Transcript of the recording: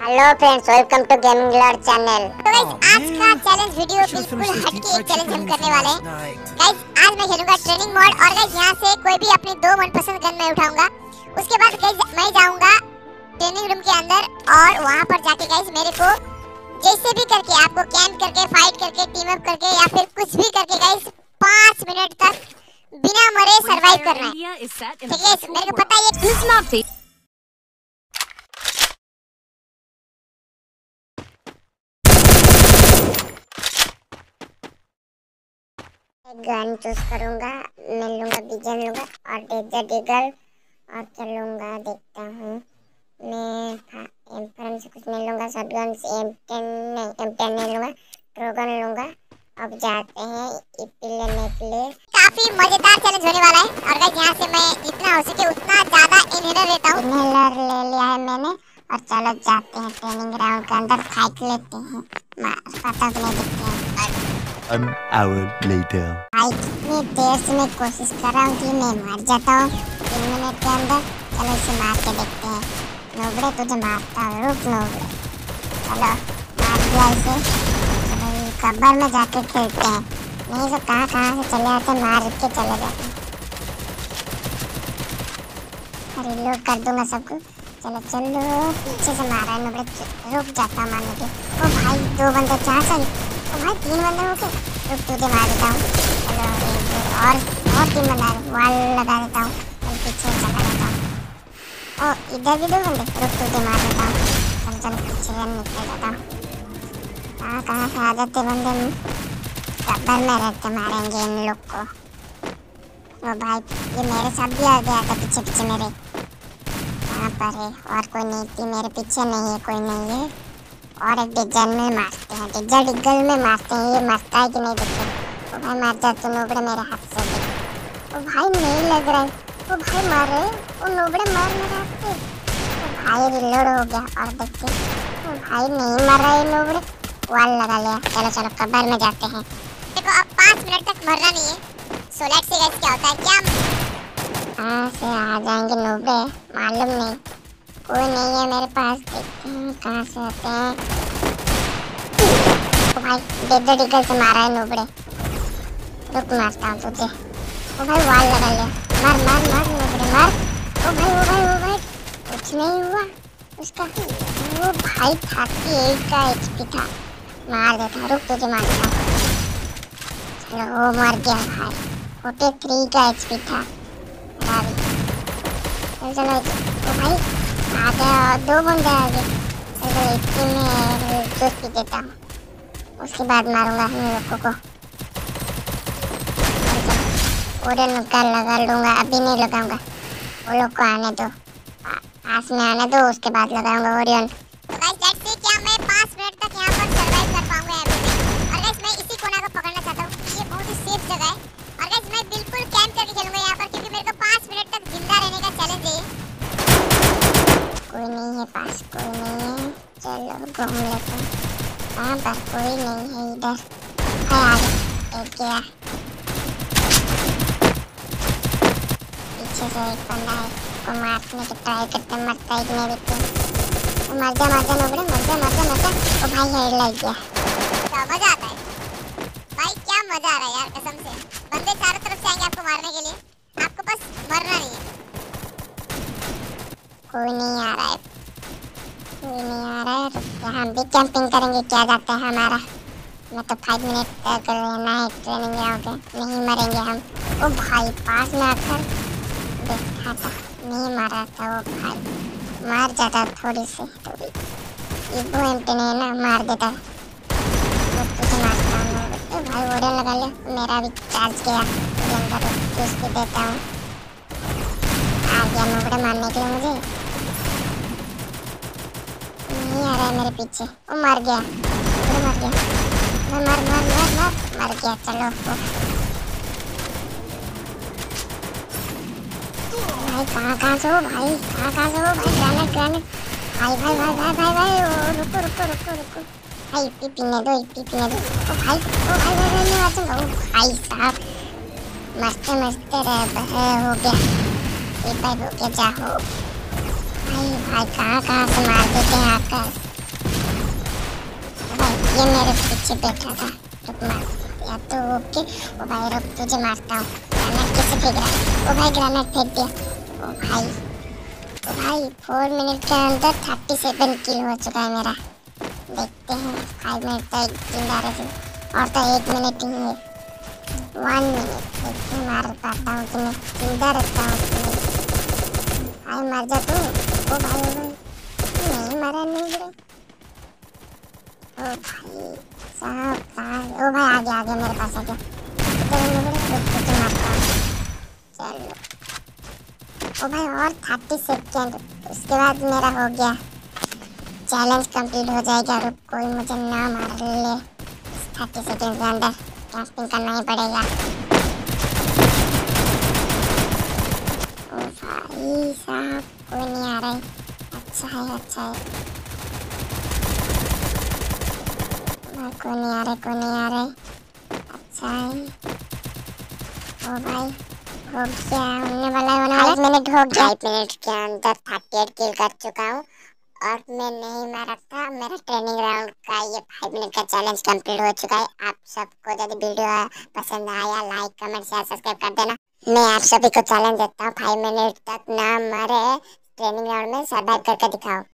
Hello friends welcome to gaming lord channel तो guys आज का चैलेंज वीडियो बिल्कुल हटके एक चैलेंज हम करने वाले हैं। गाइस आज मैं खेलूँगा ट्रेनिंग मोड और गाइस यहाँ से कोई भी अपनी दो मनपसंद गन मैं उठाऊँगा। उसके बाद गाइस मैं जाऊँगा ट्रेनिंग रूम के अंदर और वहाँ पर जाके गाइस मेरे को जैसे भी करके आपको कैंप करके फाइट करके टीम अप करके या फिर कुछ भी करके गाइस 5 मिनट तक बिना मरे सरवाइव करना है। ठीक है मेरे को पता है ये गन चूज़ करूँगा, मैं लूँगा बीजन लूँगा और डेजर्ट डीगल और चलूँगा देखता हूँ। मैं एम से कुछ नहीं लूँगा, शॉटगन से एम टेन नहीं एम टेन नहीं लूँगा ट्रोगन लूँगा। अब जाते हैं ईपी लेने के लिए काफ़ी मज़ेदार चैलेंज होने वाला है और गाइस यहाँ से मैं जितना हो सके उतना ज़्यादा इनहेलर लेता हूँ। इनहेलर ले लिया है मैंने और चलो जाते हैं ट्रेनिंग ग्राउंड के अंदर फाइट लेते हैं। पता नहीं देखते हैं। One hour later. भाई कितनी देर से मैं कोशिश कर रहा हूँ कि मैं मर जाता हूँ तीन मिनट के अंदर चलो इसे मार के देखते हैं नोबड़े तुझे मारता हूँ रुक नोबड़े चलो मार दिया इसे चलो कब्बर में जाके खेलते हैं नहीं तो कहाँ कहाँ से चले आते मार के चले जाते अरे लोग कर दूँगा सबको चलो चलो पीछे से मारा है नोबड़े रुक जाता मारने के ओ भाई दो बंदे चार से तीन बंदे हो रुक तुझे मार देता हूँ। चलो, और और तीन बंदा वाल लगा देता हूँ। चल पीछे चला जाता हूँ। ओ इधर भी दो बंदे, रुक तुझे मार देता हूँ। चल चल, पीछे निकल जाता हूँ। कहाँ कहाँ से आ जाते बंदे? कब्बर में रहते, मारेंगे इन लोग को। ओ भाई, ये मेरे साथ भी आ गया था पीछे पीछे मेरे। कहाँ पर है? और कोई नहीं थी मेरे पीछे नहीं है, कोई नहीं है। और एक डिजल में मारते हैं। डिजल डिगल में मारते हैं, ये मरता है कि नहीं देखते ओ भाई मार जा तू नोबड़े मेरे हाथ से। ओ भाई नहीं लग रहा है। ओ भाई मार रहे ओ नोबड़े मार मेरे हाथ से। ओ भाई रिलोड हो गया, और देखते ओ भाई नहीं मर रहा है नोबड़े वाल लगा लिया। चलो चलो, कब्र में जाते हैं। देखो, अब पाँच मिनट तक मरना नहीं है। सो लेट्स सी क्या होता है। क्या कहाँ से आ जाएँगे नोबड़े मालूम नहीं। कोई नहीं है मेरे पास। देखते हैं कहाँ से आते हैं। भाई से मारा है नोबड़े। रुक मारता हूँ तुझे। ओ भाई वाल लगा नोबड़े, मार। ओ भाई ओ भाई ओ भाई। कुछ नहीं हुआ। उसका वो भाई थर्टी एट का एचपी था। मार देता रुक तुझे मार देता चलो, वो मर गया भाई। फोर्टी थ्री का एचपी था। चलो चलो। ओ भाई दो बंदे आगे चलो देता हूँ उसके बाद मारूँगा लोगों लगा अभी नहीं लगाऊँगा. वो लोग को आने दो. पास आने दो, उसके बाद लगाऊँगा ओरियन कोई नहीं है पास कोई नहीं है। चलो, घूम लेते हैं। पर कोई नहीं है इधर। है एक गया। पीछे से एक बंदा है। को मारने की ट्राई करते मरता है कि नहीं देखते मर जा मर जा नोबड़े मर जा मर जा मर जा ओ भाई हेड लग गया। क्या मज़ा आता है? भाई, क्या मज़ा आ रहा है यार, कसम से। बंदे चारों तरफ़ से आएँगे आपको मारने के लिए। आपको बस मरना नहीं। है कोई नहीं आ रहा है। कोई नहीं आ रहा है तो हम भी कैंपिंग करेंगे, क्या जाता है हमारा। मैं तो फाइव मिनट तक रहना है ट्रेनिंग ग्राउंड पे। नहीं मरेंगे हम। ओ भाई, पास में आकर देखा था। नहीं मारा था वो भाई। मार जाता थोड़ी सी, थोड़ी। वो एम्प्टी नहीं ना, मार देता। तो तुझे मारता हूँ भाई ओडे लगा लिया। मेरा भी चार्ज गया। अंदर भी देता हूँ। आ गया मुगड़े मारने के लिए मुझे नहीं आ रहा है मेरे पीछे वो मर गया वो मर गया मैं मर मर मर मर मर गया चलो भाई कहाँ कहाँ से हो भाई कहाँ कहाँ से हो भाई ग्रेनेड ग्रेनेड भाई भाई भाई भाई भाई भाई रुको रुको रुको रुको भाई इप्पी पीने दो इप्पी पीने दो ओ भाई ओ भाई भाई भाई मैं वाचूँगा ओ भाई साहब मस्ते मस्ते रह हो गया एक बार हो गया जा हो भाई भाई कहाँ कहाँ से मार देते हैं आकर ये मेरे पीछे बैठा था। रुक मार, या तो ओके ओ भाई रुक, तुझे मारता हूँ। ग्रेनेड कैसे फेंक रहा है। ओ भाई, ग्रेनेड फेंक दिया। ओ भाई ओ भाई फोर मिनट के अंदर थर्टी सेवन किल हो चुका है मेरा। देखते हैं फाइव मिनट तक ज़िंदा रहे और तो एक मिनट ही है। वन मिनट देखते मार पाता हूँ मैं ज़िंदा रहता हूँ नहीं। भाई, मर जा तू। ओ भाई नहीं, मरा नहीं ओ भाई चलो हूँ और थर्टी सेकेंड उसके बाद मेरा हो गया चैलेंज कंप्लीट हो जाएगा रुक कोई मुझे ना मार ले थर्टी सेकेंड के अंदर कैंपिंग करना ही पड़ेगा ओ भाई साहब कोई नहीं आ रहा है अच्छा है अच्छा है कोई नहीं आ रहा कोई नहीं आ रहा अच्छा है। ओ भाई, हो गया। होने वाला है होने वाला है गया। मिनट के अंदर थर्टी एट किल कर चुका हूँ। और मैं नहीं मारा था। मेरा ट्रेनिंग राउंड का ये फाइव मिनट का चैलेंज कंप्लीट हो चुका है। आप सबको यदि वीडियो पसंद आया लाइक कमेंट शेयर सब्सक्राइब कर देना। मैं आप सभी को चैलेंज देता हूँ। फाइव मिनट तक ना मरे। ट्रेनिंग राउंड में सर्वाइव करके दिखाओ।